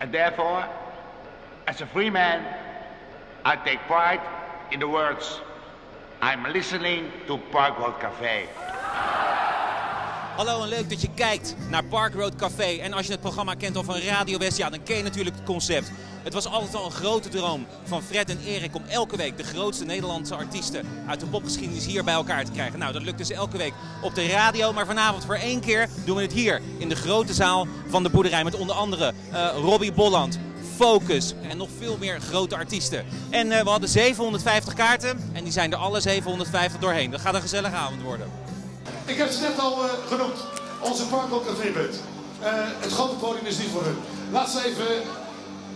And therefore, as a free man, I take pride in the words, I'm listening to Parkroad Café. Hallo en leuk dat je kijkt naar Park Road Café. En als je het programma kent of van Radio West, ja, dan ken je natuurlijk het concept. Het was altijd al een grote droom van Fred en Erik om elke week de grootste Nederlandse artiesten uit de popgeschiedenis hier bij elkaar te krijgen. Nou, dat lukt dus elke week op de radio, maar vanavond voor één keer doen we het hier in de grote zaal van de boerderij met onder andere uh, Robbie Bolland, Focus en nog veel meer grote artiesten. En uh, we hadden 750 kaarten en die zijn er alle 750 doorheen. Dat gaat een gezellige avond worden. Ik heb ze net al uh, genoemd. Onze Parkrock Café-band. Uh, het grote podium is niet voor hun. Laat ze even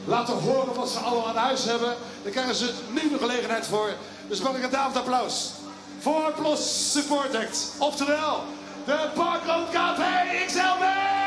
laten horen wat ze allemaal aan huis hebben. Dan krijgen ze nu de gelegenheid voor. Dus mag ik een applaus. Voor Plus Support Act. Oftewel, de Parkrock Café XL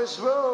Ladies and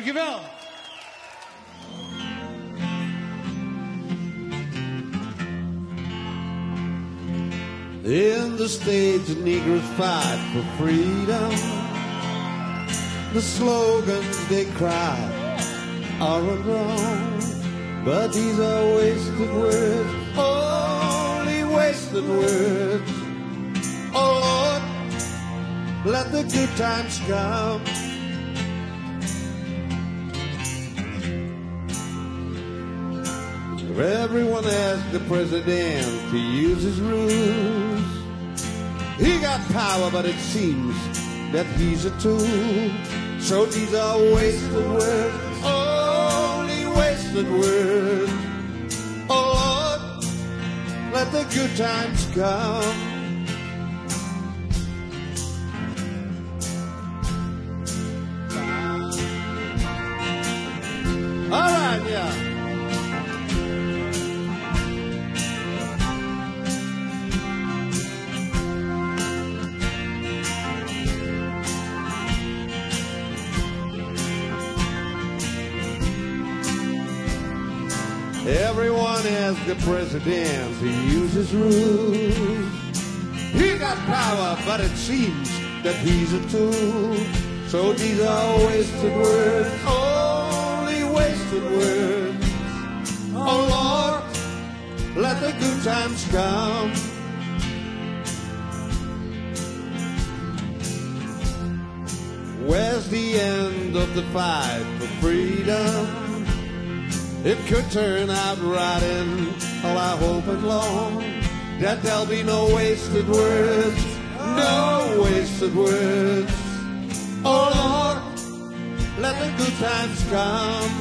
Dankjewel. In the States, Negroes fight for freedom. The slogans they cry are wrong, but these are wasted words, only wasted words. Oh Lord, let the good times come. Everyone asked the president to use his rules. He got power, but it seems that he's a tool. So these are wasted words, only wasted words. Oh Lord, let the good times come. The president to use his rules. He got power, but it seems that he's a tool. So these are wasted words, only wasted words. Oh Lord, let the good times come. Where's the end of the fight for freedom? It could turn out right in all I hope and long that there'll be no wasted words, no wasted words. Oh Lord, let the good times come.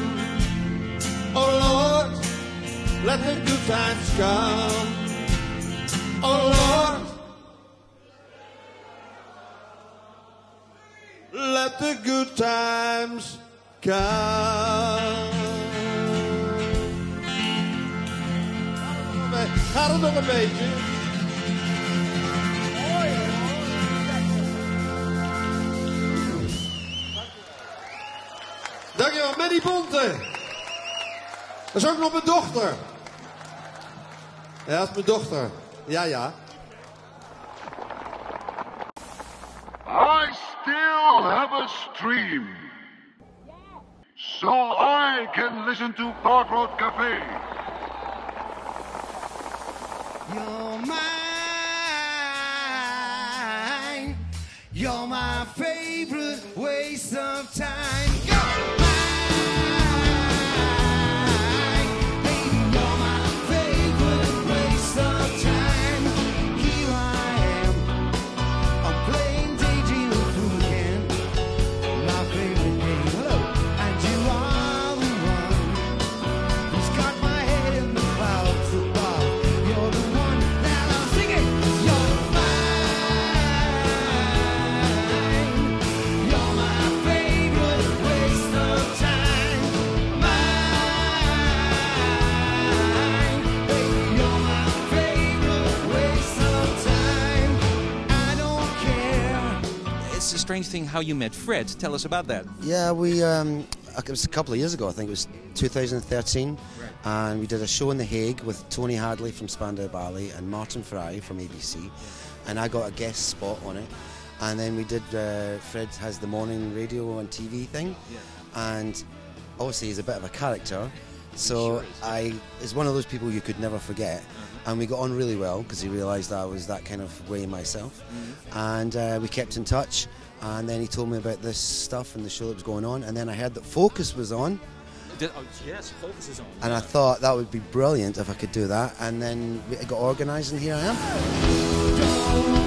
Oh Lord, let the good times come. Oh Lord, let the good times come. Gaat het nog een beetje? Dankjewel, Manny Bonte. Dat is ook nog mijn dochter. Ja, dat is mijn dochter. Ja, ja. I still have a stream. So I can listen to Park Road Cafe. You're mine. You're my favorite waste of time. Strange thing how you met Fred. Tell us about that. Yeah, we um, it was a couple of years ago. I think it was 2013, and we did a show in The Hague with Tony Hadley from Spandau Ballet and Martin Fry from ABC, and I got a guest spot on it. And then we did. Uh, Fred has the morning radio and TV thing, and obviously he's a bit of a character. So I is one of those people you could never forget. And we got on really well because he realised I was that kind of way myself, and uh, we kept in touch. And then he told me about this stuff and the show that was going on. And then I heard that Focus was on, oh, yes, focus is on. and I thought that would be brilliant if I could do that. And then it got organised, and here I am.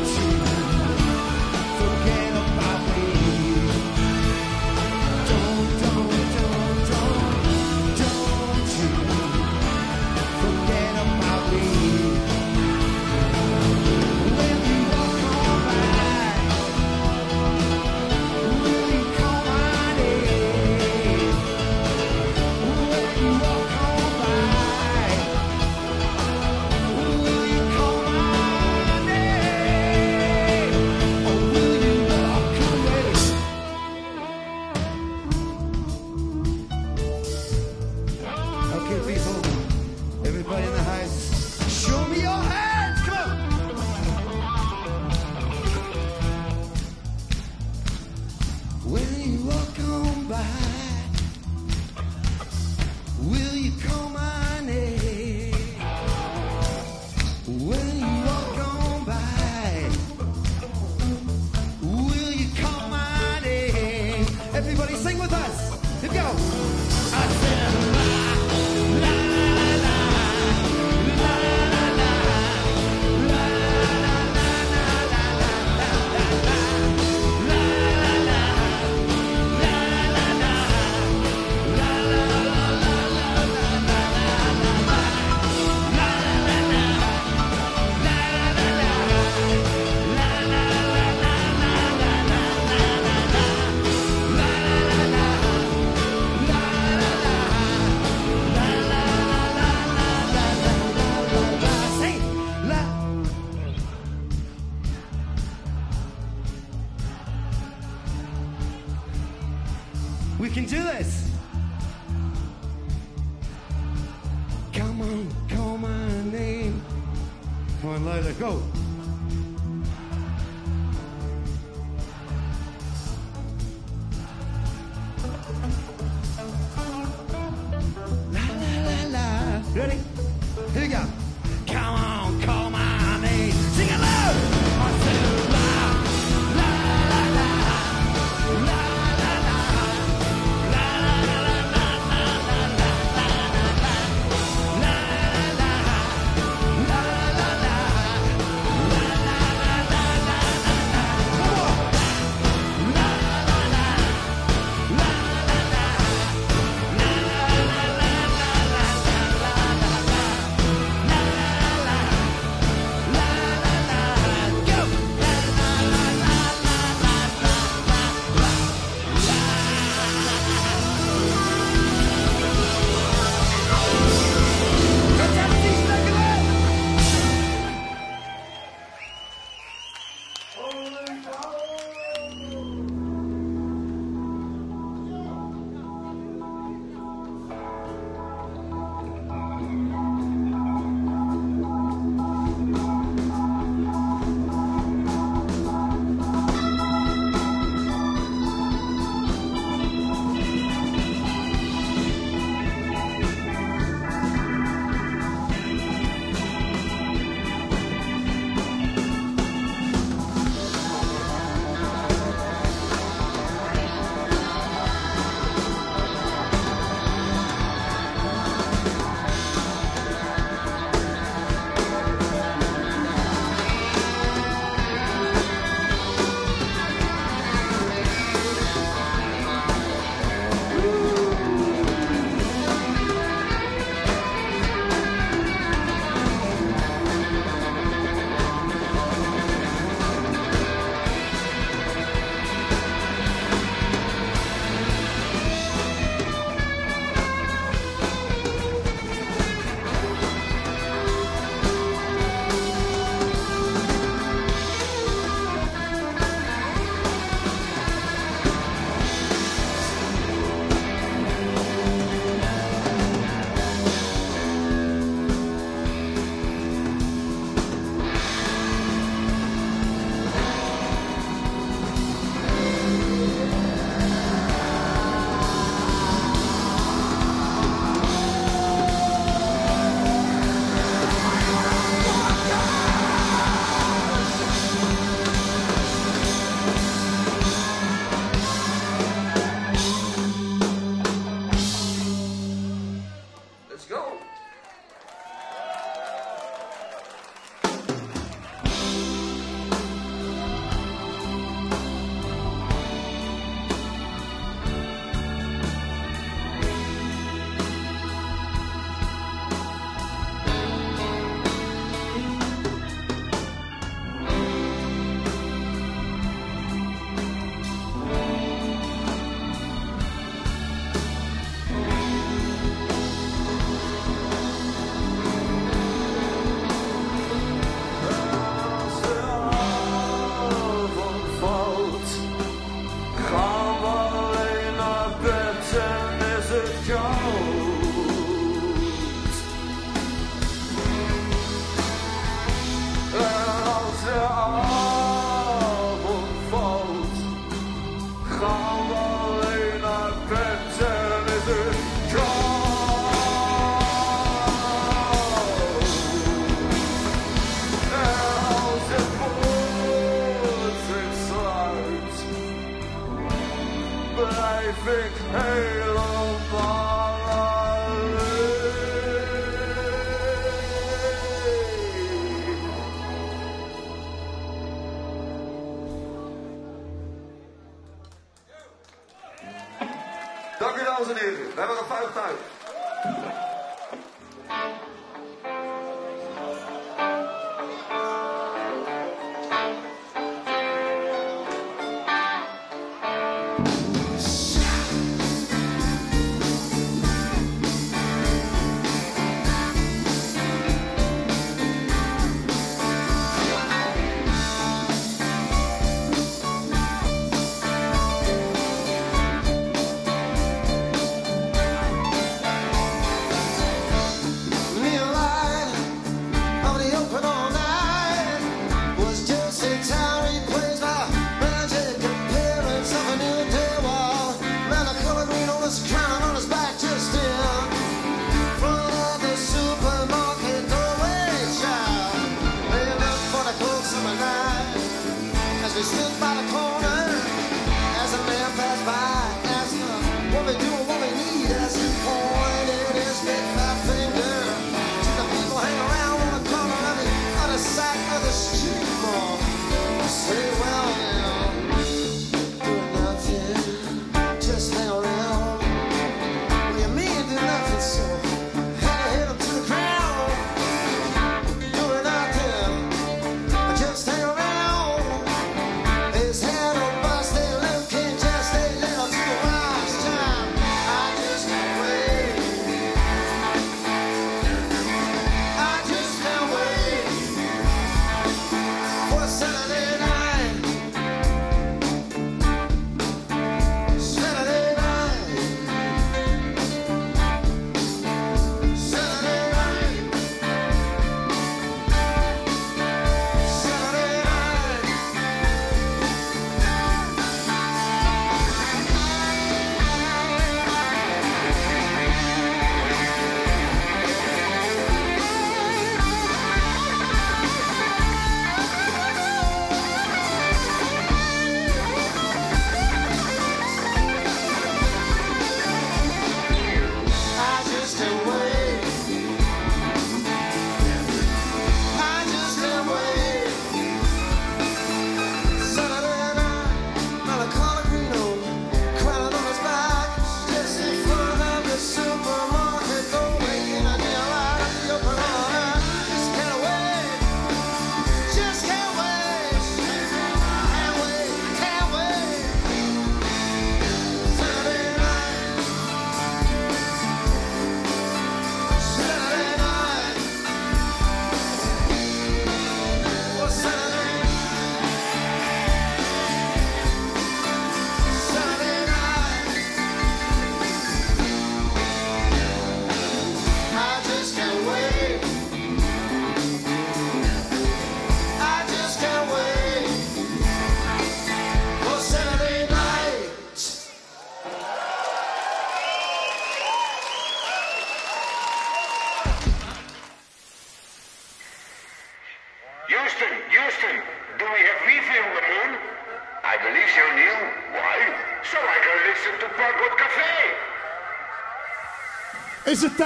Yes.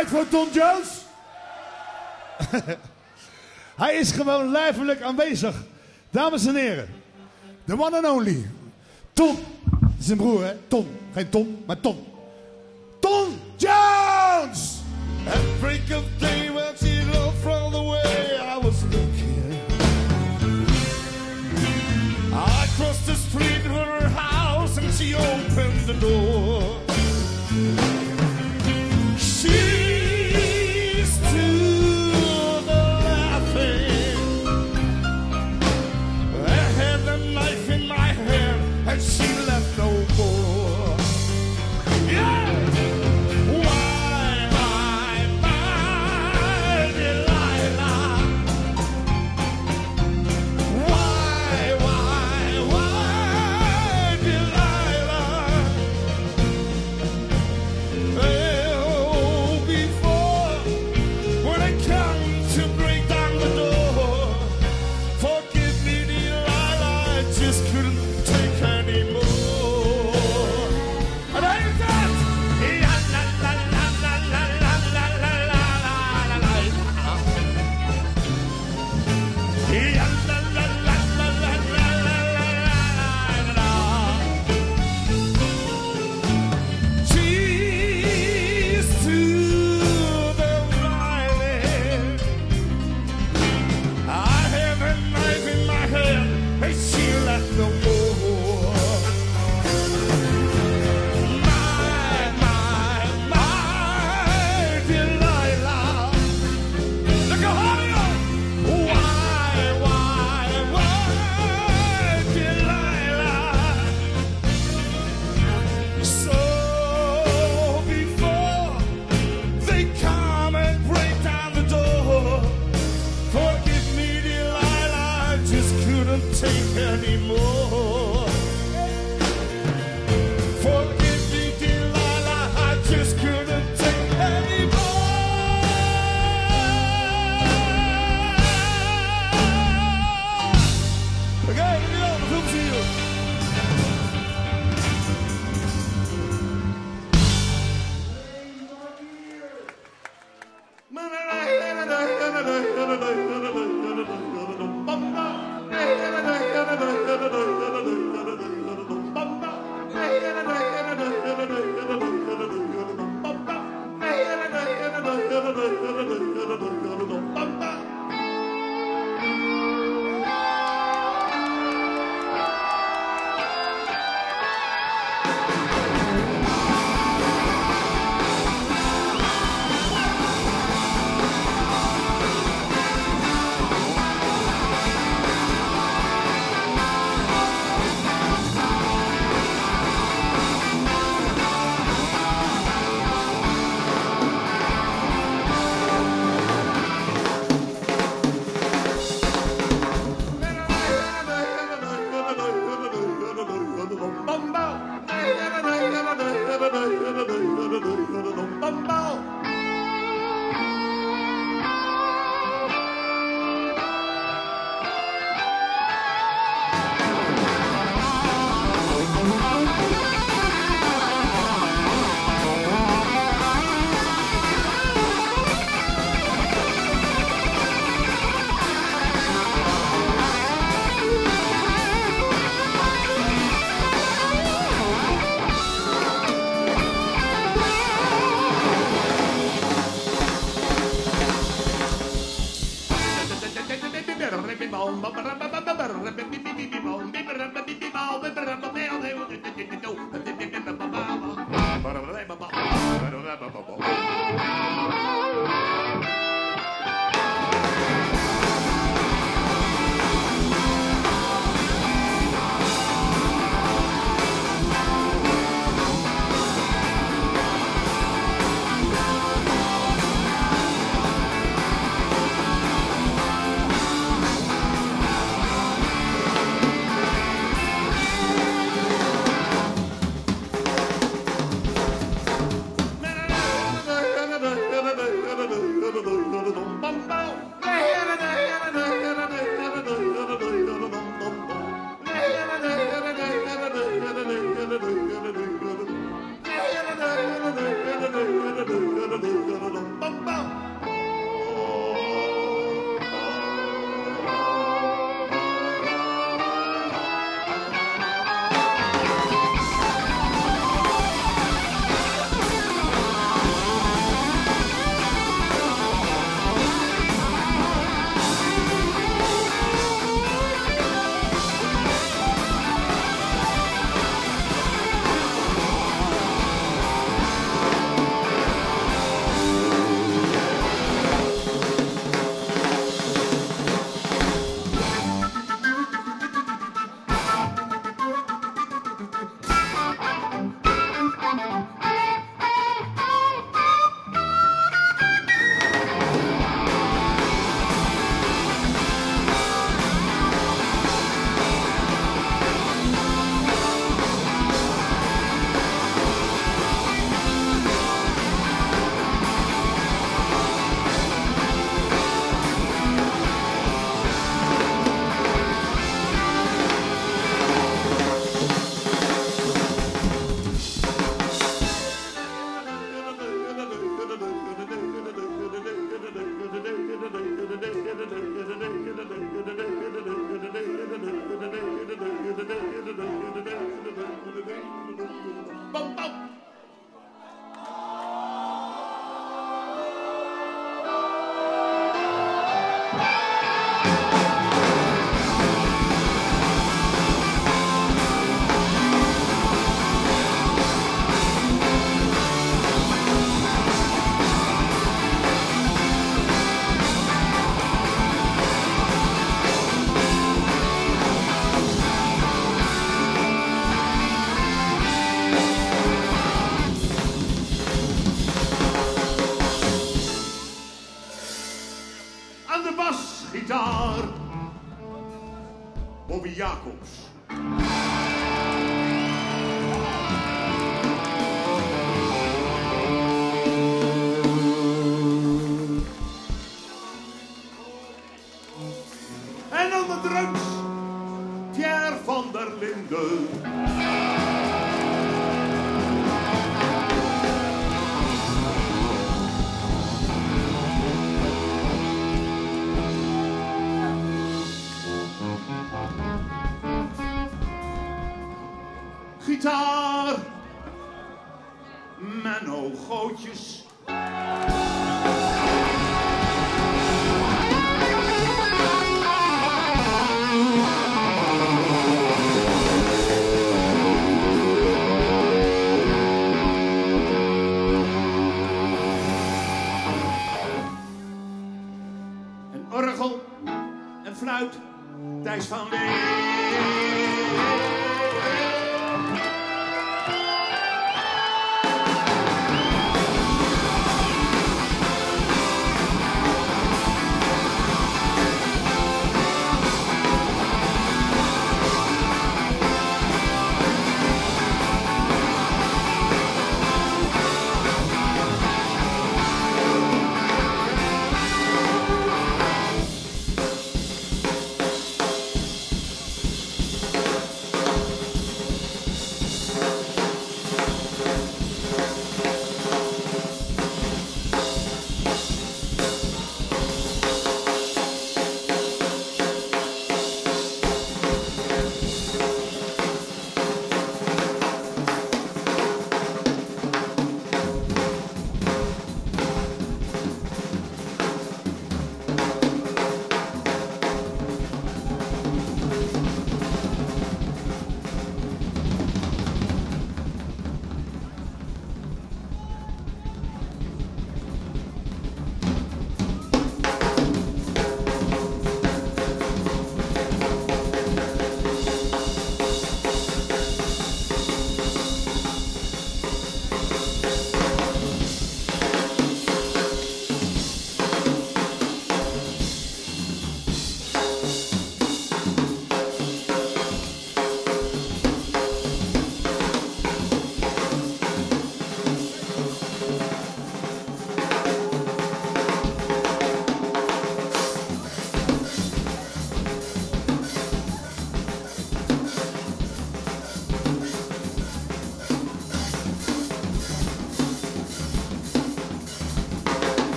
uit voor Tom Jones? Hij is gewoon lijfelijk aanwezig. Dames en heren, the one and only, Tom. Zijn broer, hè? Tom. Geen Tom, maar Tom. Tom Jones! At break of day when she looked from the way I was looking I crossed the street to her house and she opened the door